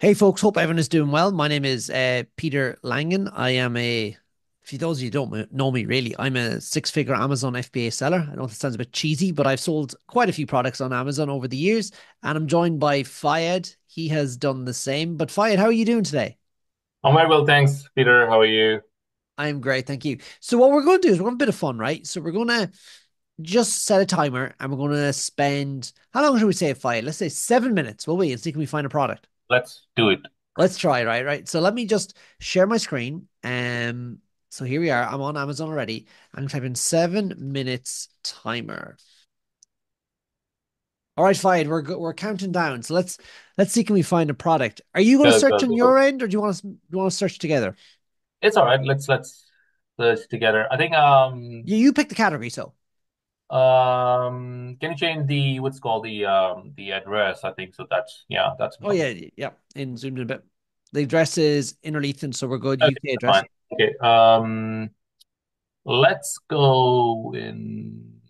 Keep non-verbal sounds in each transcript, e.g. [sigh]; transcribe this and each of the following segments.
Hey folks, hope everyone is doing well. My name is uh, Peter Langan. I am a, for those of you who don't know me really, I'm a six-figure Amazon FBA seller. I know that sounds a bit cheesy, but I've sold quite a few products on Amazon over the years, and I'm joined by Fayed. He has done the same. But Fayed, how are you doing today? I'm very well, thanks, Peter. How are you? I'm great, thank you. So what we're going to do is we're going to have a bit of fun, right? So we're going to just set a timer, and we're going to spend how long should we say, Fayed? Let's say seven minutes, will we? And see can we find a product. Let's do it. Let's try, right? Right. So let me just share my screen. Um, so here we are. I'm on Amazon already. I'm typing seven minutes timer. All right, fine. We're we're counting down. So let's let's see. Can we find a product? Are you going to search go, on go. your end, or do you want to do you want to search together? It's all right. Let's let's search together. I think um You you pick the category. So um can you change the what's called the um the address? I think so. That's yeah, that's oh yeah yeah. In zoomed in a bit. The address is Innerleithen, so we're good. okay. UK address. fine. Okay. Um, let's go in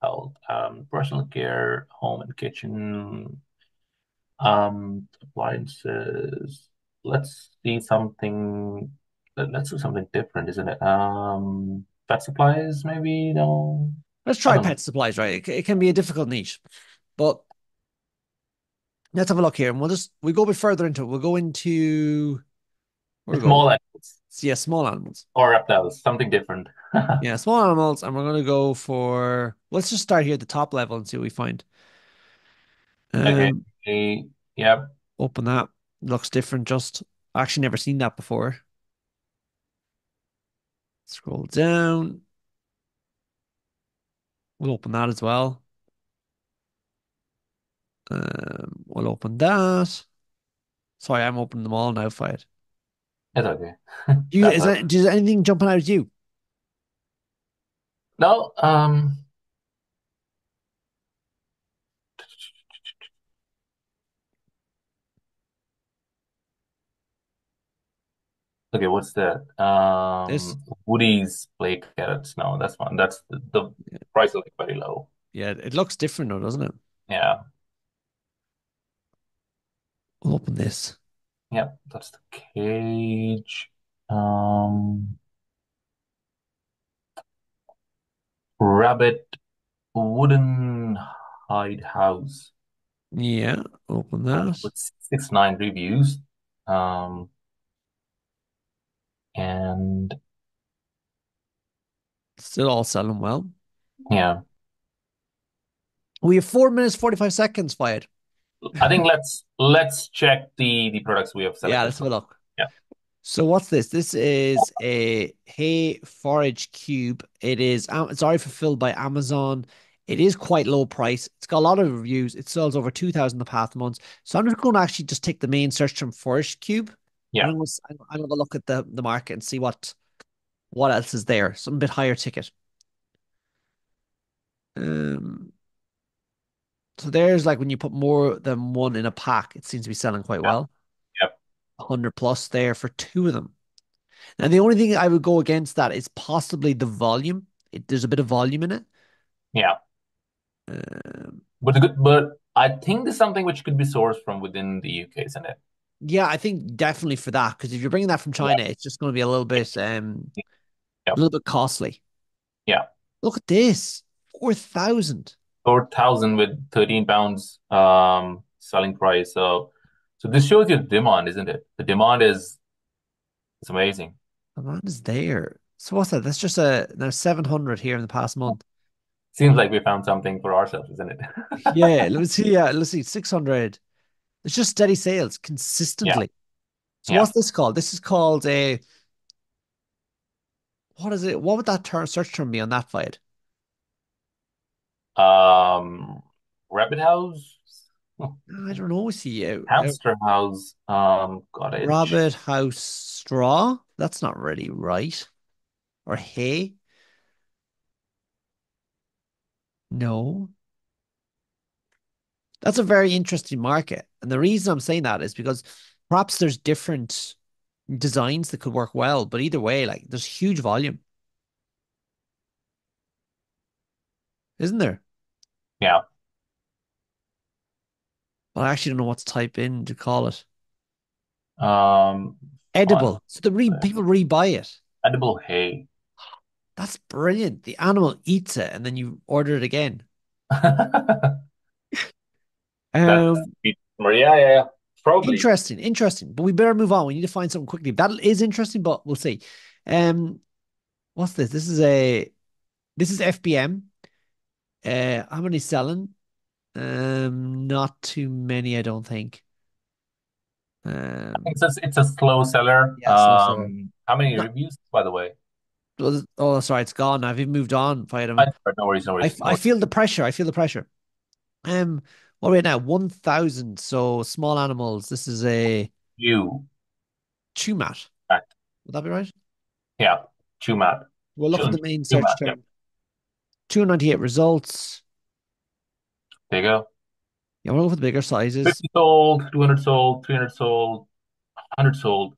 health, um, personal care, home and kitchen, um, appliances. Let's see something. Let's do something different, isn't it? Um, pet supplies, maybe? No, Let's try don't know. pet supplies. Right. It, it can be a difficult niche, but let's have a look here, and we'll just we go a bit further into it. We'll go into where we go. Small animals Yeah, small animals. or reptiles, something different. [laughs] Yeah, small animals, and we're gonna go for. Let's just start here at the top level and see what we find. Okay. Um, Yeah. open that. Looks different. Just I actually never seen that before. Scroll down. We'll open that as well. Um, we'll open that. Sorry, I'm opening them all now. Fayed. It's okay. Do you [laughs] is that does anything jumping out at you? No, um, okay, what's that? This? Um, Woody's play carrots. No, that's one. That's the, the price is like very low. Yeah, it looks different though, doesn't it? Yeah. We'll open this. Yeah, that's the cage. Um, rabbit wooden hide house. Yeah, open that. with six nine reviews. Um, and Still all selling well. yeah, We have four minutes, 45 seconds, Fayed. I think let's let's check the the products we have Yeah, let's have a look. Yeah. So what's this? This is a hay forage cube. It is um, it's already fulfilled by Amazon. It is quite low price. It's got a lot of reviews. It sells over 2,000 the past months. So I'm just going to actually just take the main search term forage cube. Yeah. I'm going to, I'm have a look at the, the market and see what what else is there. Some bit higher ticket. Um, so there's like when you put more than one in a pack, it seems to be selling quite Yeah. well. Yep. 100 plus there for two of them. And the only thing I would go against that is possibly the volume. It, there's a bit of volume in it. Yeah. Um, But good, but I think there's something which could be sourced from within the UK, isn't it? Yeah, I think definitely for that because if you're bringing that from Yeah. China, it's just going to be a little bit um a little bit costly. Yeah. Look at this, four thousand. 4,000 with 13 pounds um selling price. So so this shows you demand, isn't it? The demand is it's amazing. Demand is there. So what's that? That's just a now seven hundred here in the past month. Seems like we found something for ourselves, isn't it? [laughs] Yeah, let's see. Yeah, let's see. Six hundred. It's just steady sales Yeah. consistently. So Yeah. what's this called? This is called a what is it? What would that term search term be on that Fayed? Um, rabbit house, I don't know. See, you. uh, hamster house, um, cottage. rabbit house straw. That's not really right. Or hay. No, that's a very interesting market. And the reason I'm saying that is because perhaps there's different designs that could work well, but either way, like there's huge volume, isn't there? Yeah. But I actually don't know what to type in to call it. Um. Edible. So the re people rebuy it. Edible hay. That's brilliant. The animal eats it and then you order it again. [laughs] Um, yeah, yeah, yeah. Probably. interesting, interesting. But we better move on. We need to find something quickly. That is interesting, but we'll see. Um, what's this? This is a this is FBM. Uh, how many selling? Um, not too many, I don't think. Um, It's a, it's a slow seller. yeah, so so Um, how many not. reviews, by the way? Oh, sorry, it's gone. I've even moved on. I, no worries, no I worries, I feel the pressure. I feel the pressure. Um, we at now? One thousand. So small animals. This is a You, chew mat. Would that be right? yeah, Chumat. We'll look at the main search Chumat, yeah. term. 298 results. There you go. Yeah, we'll go for the bigger sizes. 50 sold, 200 sold, 300 sold, 100 sold.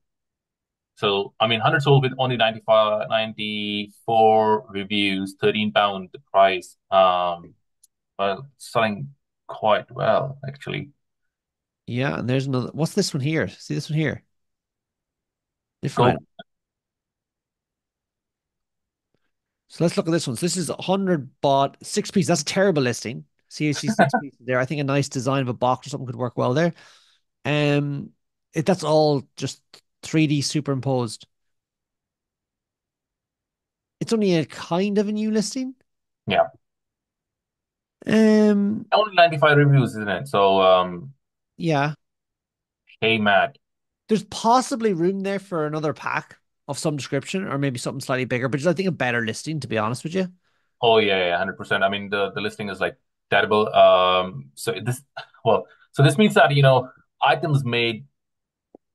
So, I mean, 100 sold with only 95, 94 reviews, 13 pound the price. Um, well, selling quite well, actually. Yeah, and there's another. What's this one here? See this one here? Go. Different. So let's look at this one. So this is 100 bought, six pieces. That's a terrible listing. See, see six [laughs] pieces there. I think a nice design of a box or something could work well there. Um, it, that's all just 3D superimposed. It's only a kind of a new listing. Yeah. Um, Only 95 reviews, isn't it? So, um, yeah, hey, Matt. there's possibly room there for another pack of some description or maybe something slightly bigger, but just, I think a better listing, to be honest with you. Oh, yeah, yeah, 100%. I mean, the, the listing is like terrible. Um, so this, [laughs] well, so this means that, you know, items made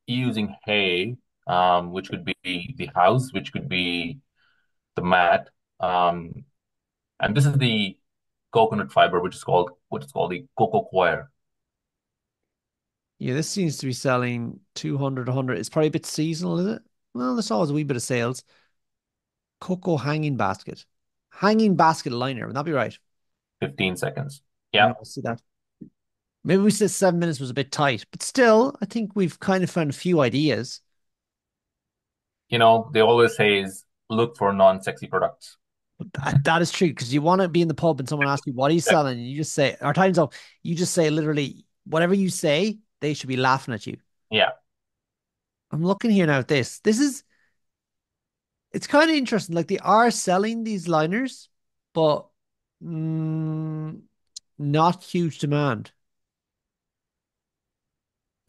using hay, um, which could be the house, which could be the mat, um, and this is the coconut fiber, which is called what is called the coco coir. Yeah, this seems to be selling 200, 100. It's probably a bit seasonal, is it? Well, there's always a wee bit of sales. Cocoa hanging basket. Hanging basket liner. Would that be right? 15 seconds. Yeah, Yeah, we'll see that. Maybe we said seven minutes was a bit tight, but still, I think we've kind of found a few ideas. you know, they always say is look for non-sexy products. That, that is true because you want to be in the pub and someone asks you, what are you selling? And you just say, our times up, you just say literally, whatever you say, they should be laughing at you. Yeah. I'm looking here now at this. This is, it's kind of interesting. Like they are selling these liners, but mm, not huge demand.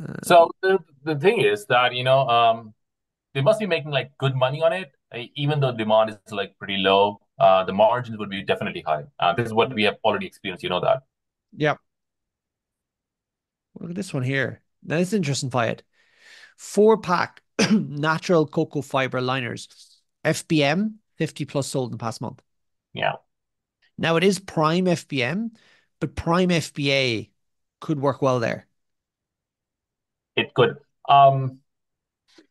Uh, So the the thing is that, you know, um, they must be making like good money on it, uh, even though demand is like pretty low. Uh, the margins would be definitely high. Uh, this is what we have already experienced. You know that. yeah. Look at this one here. Now, it's interesting, Fayed. Four pack [clears throat] natural cocoa fiber liners. FBM, 50 plus sold in the past month. Yeah, Now, it is prime FBM, but prime FBA could work well there. it could. Um,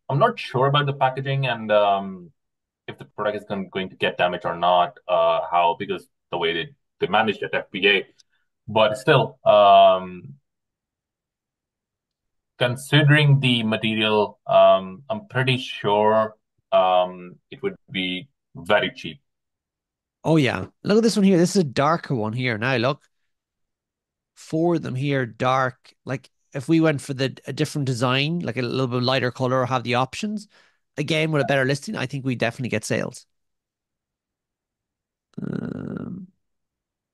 I'm not sure about the packaging and um, if the product is going, to get damaged or not. Uh, how because the way they they managed at FBA, but still, um, considering the material, um, I'm pretty sure um, it would be very cheap. Oh, yeah. Look at this one here. This is a darker one here. Now, look, four of them here, dark. Like if we went for the a different design, like a little bit lighter color, or have the options, again, with a better listing, I think we definitely get sales. Um,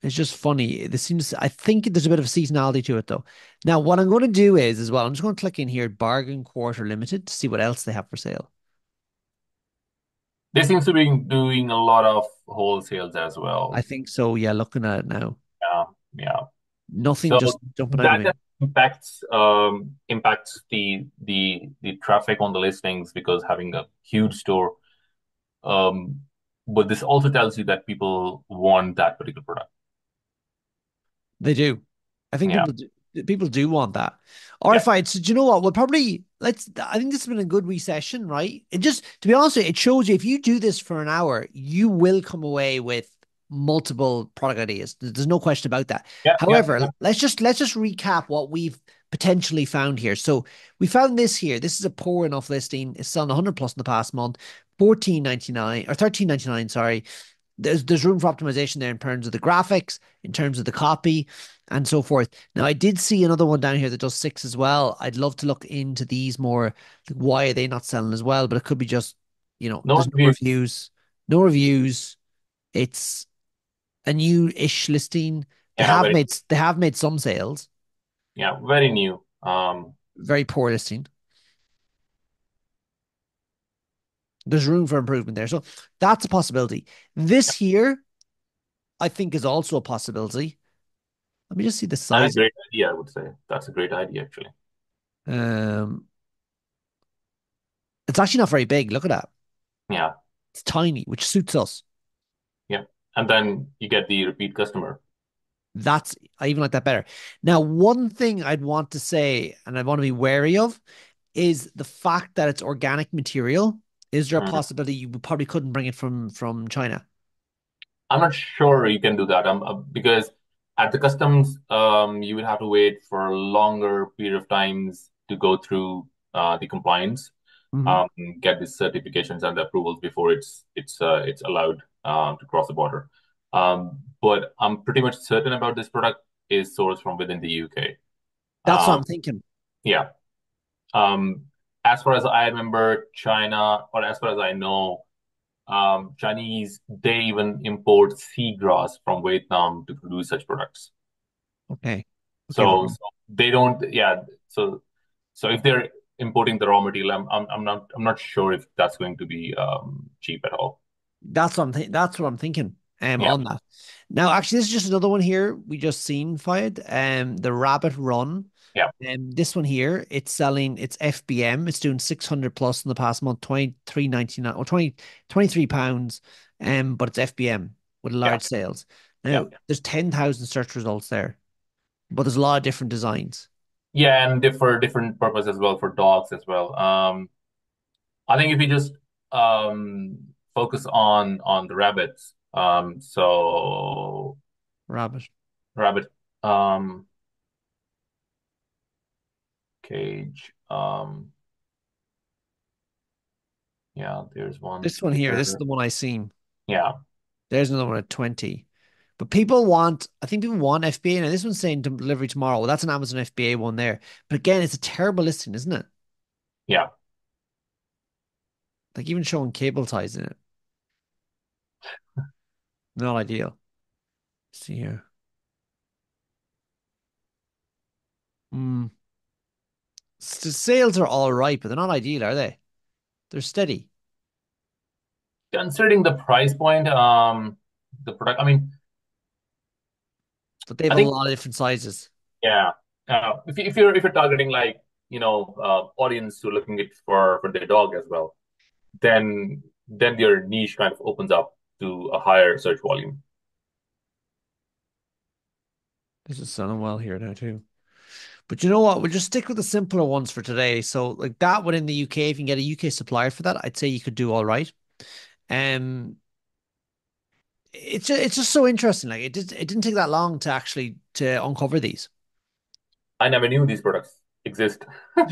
It's just funny. This seems, I think there's a bit of a seasonality to it though. Now, what I'm going to do is as well, I'm just going to click in here, bargain quarter limited to see what else they have for sale. They seem to be doing a lot of wholesales as well. I think so. Yeah, looking at it now, Yeah, yeah. Nothing So just jumping out that impacts um impacts the the the traffic on the listings because having a huge store. Um, but this also tells you that people want that particular product. They do. I think Yeah, people do, people do want that. All right, yeah. fine. So do you know what? We'll probably let's. I think this has been a good recession, right? It just, to be honest, you, it shows you if you do this for an hour, you will come away with multiple product ideas. There's no question about that. Yeah, However, yeah. let's just let's just recap what we've potentially found here. So we found this here. This is a poor enough listing. It's selling 100 plus in the past month, 14.99 or 13.99, sorry. There's there's room for optimization there in terms of the graphics, in terms of the copy, and so forth. Now I did see another one down here that does six as well. I'd love to look into these more. Like why are they not selling as well? But it could be just, you know, No there's no reviews. reviews, no reviews. It's a new-ish listing. They Yeah, have very made they have made some sales. yeah, very new. Um, Very poor listing. There's room for improvement there. So that's a possibility. This here, I think, is also a possibility. Let me just see the and a size. great idea, I would say. That's a great idea, actually. Um, it's actually not very big. Look at that. Yeah, It's tiny, which suits us. yeah. And then you get the repeat customer. That's I even like that better. Now, one thing I'd want to say, and I want to be wary of, is the fact that it's organic material. Is there a Mhm. possibility you probably couldn't bring it from from China? I'm not sure you can do that um, uh, because at the customs, um, you would have to wait for a longer period of times to go through uh, the compliance, Mhm. um, get the certifications and the approvals before it's it's uh, it's allowed uh, to cross the border. Um, but I'm pretty much certain about this product is sourced from within the UK. That's what Um, I'm thinking. yeah. Um, as far as I remember, China, or as far as I know, um, Chinese, they even import seagrass from Vietnam to produce such products. Okay. Okay, So, so they don't, yeah. So, so if they're importing the raw material, I'm, I'm, I'm not, I'm not sure if that's going to be um, cheap at all. That's what I'm th- that's what I'm thinking. Um, Yeah, on that. Now, actually, this is just another one here we just seen Fayed. Um, the Rabbit Run. yeah, Um, this one here, it's selling. It's FBM. It's doing 600 plus in the past month, 23.99 or 20 23 pounds. Um, but it's FBM with yeah, large sales. yeah, Now, there's 10,000 search results there, but there's a lot of different designs. Yeah, and for different purpose as well for dogs as well. Um, I think if you just um focus on on the rabbits, um, so Rabbit. rabbit, um. Cage. Um, yeah, there's one This one here, this is the one I seen. Yeah, There's another one at 20. But people want, I think people want FBA. Now, this one's saying delivery tomorrow. Well, that's an Amazon FBA one there. But again, it's a terrible listing, isn't it? yeah. Like even showing cable ties in it. Not ideal. see here. Mm. S- sales are all right, but they're not ideal, are they? They're steady, Considering the price point, um, the product, I mean, but they have I a think, lot of different sizes. yeah. Uh, if if you're if you're targeting like you know uh, audience who are looking it for for their dog as well, then then your niche kind of opens up to a higher search volume. This is selling well here now too. But you know what? We'll just stick with the simpler ones for today. So like that one in the UK, if you can get a UK supplier for that, I'd say you could do all right. Um, it's just, it's just so interesting. Like it did, it didn't take that long to actually to uncover these. I never knew these products exist. [laughs]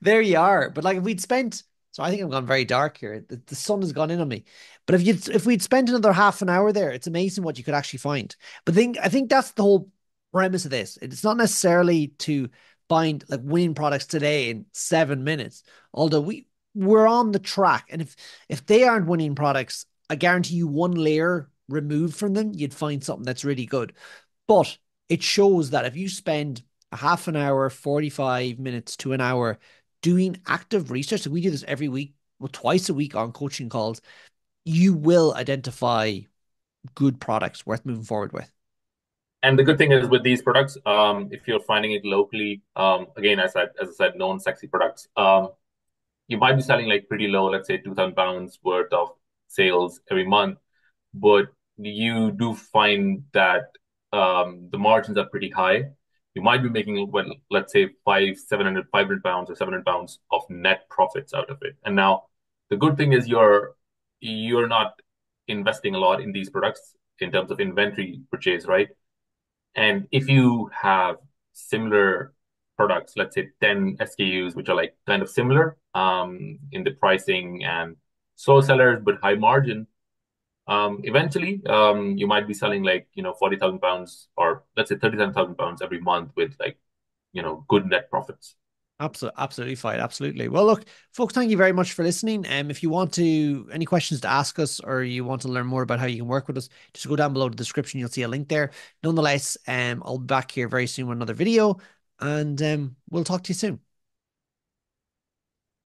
There you are. But like if we'd spent, so I think I've gone very dark here. The, the sun has gone in on me. But if you if we'd spent another half an hour there, it's amazing what you could actually find. But think I think that's the whole premise of this. It's not necessarily to find like winning products today in seven minutes. Although we we're on the track, and if if they aren't winning products, I guarantee you one layer removed from them, you'd find something that's really good. But it shows that if you spend a half an hour, 45 minutes to an hour doing active research, so we do this every week, well, twice a week on coaching calls, you will identify good products worth moving forward with. And the good thing is with these products, um, if you're finding it locally, um, again, as I as I said, known sexy products, um, you might be selling like pretty low, let's say 2,000 pounds worth of sales every month, but you do find that um, the margins are pretty high. You might be making, well, let's say five, 700, 500 pounds or 700 pounds of net profits out of it. And now the good thing is you're you're not investing a lot in these products in terms of inventory purchase, right? And if you have similar products, let's say 10 SKUs, which are like kind of similar um, in the pricing and slow sellers, but high margin, um, eventually um, you might be selling like, you know, 40,000 pounds or let's say 37,000 pounds every month with like, you know, good net profits. Absolutely, absolutely fine. Absolutely. Well, look, folks, thank you very much for listening. And um, if you want to any questions to ask us or you want to learn more about how you can work with us, just go down below the description. You'll see a link there. Nonetheless, um, I'll be back here very soon with another video, and um, we'll talk to you soon.